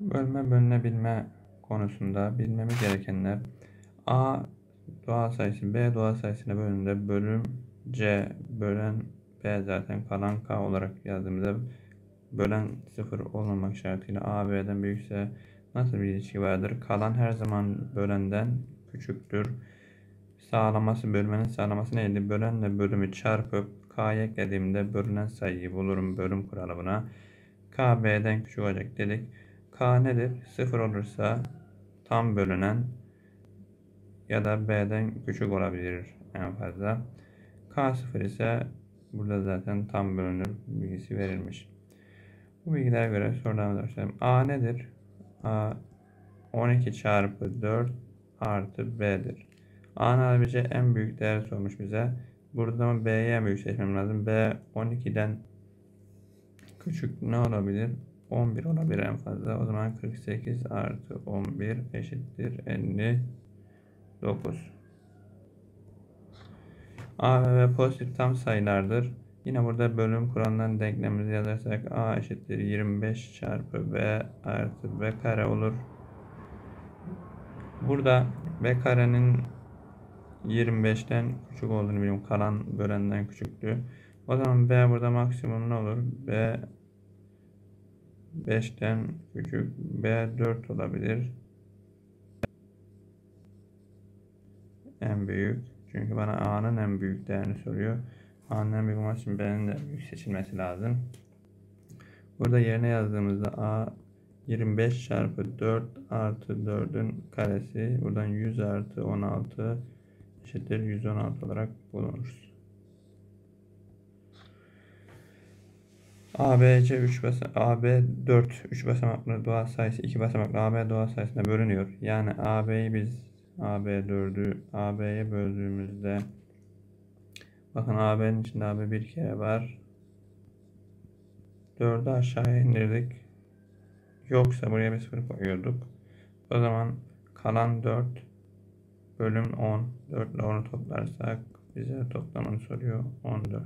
bölme bölünebilme konusunda bilmemiz gerekenler A doğal sayısı B doğal sayısına bölündüğünde bölüm C bölen B zaten kalan K olarak yazdığımızda bölen sıfır olmamak şartıyla A B'den büyükse nasıl bir ilişki vardır? Kalan her zaman bölenden küçüktür. Sağlaması bölmenin sağlaması neydi? Bölenle bölümü çarpıp K'ya eklediğimde bölünen sayıyı bulurum bölüm kuralı buna. K B'den küçük olacak dedik. K nedir? Sıfır olursa tam bölünen ya da B'den küçük olabilir en fazla. K sıfır ise burada zaten tam bölünür bilgisi verilmiş. Bu bilgilere göre sorularımıza başlayalım. A nedir? A 12 çarpı 4 artı B'dir. A'nın alabileceği en büyük değer sormuş bize. Burada B'ye en büyük seçmem lazım. B 12'den küçük ne olabilir? 11 olabilir en fazla. O zaman 48 artı 11 eşittir 59. A ve B pozitif tam sayılardır. Yine burada bölüm kuralından denklemimizi yazarsak A eşittir 25 çarpı B artı B kare olur. Burada B karenin 25'ten küçük olduğunu biliyorum. Kalan bölenden küçüktü. O zaman B burada maksimum ne olur? B 5'ten küçük. B 4 olabilir. En büyük. Çünkü bana A'nın en büyük değerini soruyor. A'nın en büyük olması için B'nin de büyük seçilmesi lazım. Burada yerine yazdığımızda A 25 çarpı 4 artı 4'ün karesi. Buradan 100 artı 16 eşittir 116 olarak bulunur. ABC 3 basamak AB 4 3 basamaklı doğal sayısı 2 basamaklı AB doğal sayısına bölünüyor. Yani AB'yi biz AB 4'ü AB'ye böldüğümüzde bakın AB'nin içinde AB bir kere var. 4'ü aşağıya indirdik. Yoksa buraya bir sıfır koyuyorduk. O zaman kalan 4 bölüm 10. 4 ile 10'u toplarsak bize toplamını soruyor. 14.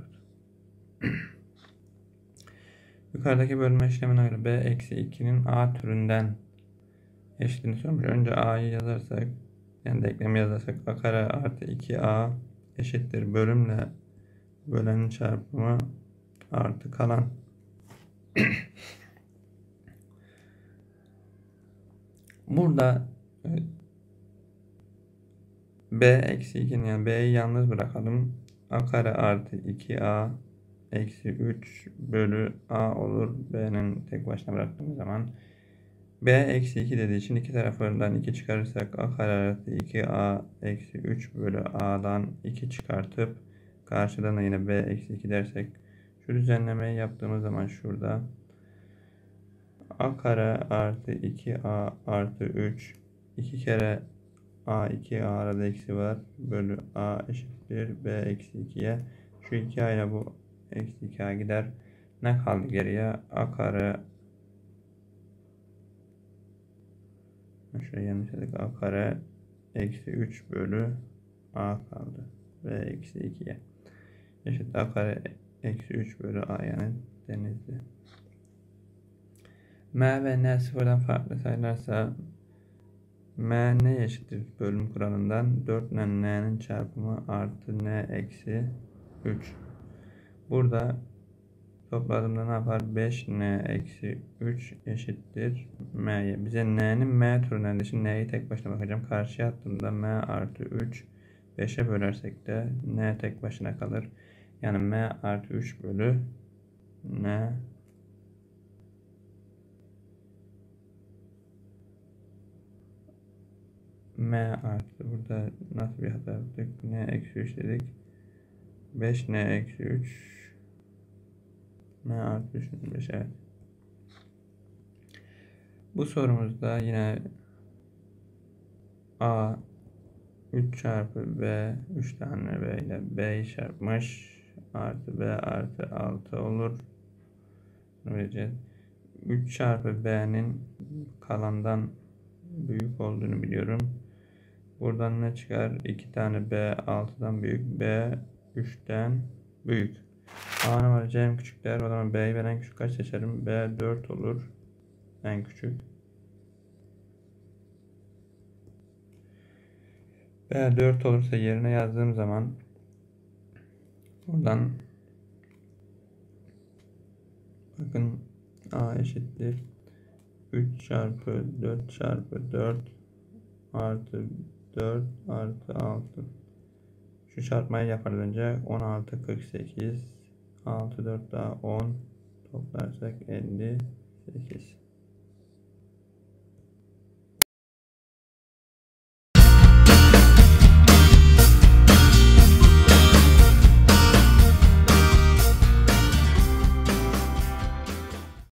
Yukarıdaki bölme işlemine göre b eksi 2'nin a türünden eşitliğini sormuş. Önce a'yı yazarsak yani denklemi yazarsak a kare artı 2a eşittir bölümle bölenin çarpımı artı kalan burada b eksi 2'nin yani b'yi yalnız bırakalım. a kare artı 2a eksi 3 bölü a olur. b'nin tek başına bıraktığımız zaman. b eksi 2 dediği için iki tarafından 2 çıkarırsak a kare artı 2a eksi 3 bölü a'dan 2 çıkartıp karşıdan da yine b eksi 2 dersek şu düzenlemeyi yaptığımız zaman şurada a kare artı 2a artı 3 2 kere a 2 a arada eksi var bölü a eşittir b eksi 2'ye şu 2 a ile bu eksi 2 a gider. Ne kaldı geriye? A kare şöyle yanlış dedik a kare eksi 3 bölü a kaldı b eksi 2'ye eşit a kare eksi 3 bölü a yani denizli m ve n sıfırdan farklı sayılarsa m ne eşittir bölüm kuralından? 4 ile n'nin çarpımı artı n eksi 3 burada topladığımda ne yapar? 5n eksi 3 eşittir m'ye. Bize n'nin m türünden şimdi n'yi tek başına bakacağım. Karşıya attığımda m artı 3 5'e bölersek de n tek başına kalır. Yani m artı 3 bölü n. m artı burada nasıl bir hata yaptık? n eksi 3 dedik. 5 n eksi 3 n artı 3 5 evet. Bu sorumuzda yine a 3 çarpı b 3 tane b ile b'yi çarpmış artı b artı 6 olur. Böylece 3 çarpı b'nin kalandan büyük olduğunu biliyorum. Buradan ne çıkar? 2 tane B 6'dan büyük. B 3'ten büyük. A'nın alacağı en küçük değer o zaman B'yi ben en küçük kaç seçerim? B 4 olur. En küçük. B 4 olursa yerine yazdığım zaman buradan bakın A eşittir 3 çarpı 4 çarpı 4 artı 4 artı 6 şu çarpmayı yaparız önce. 16 48 6 4 daha 10 toplarsak 58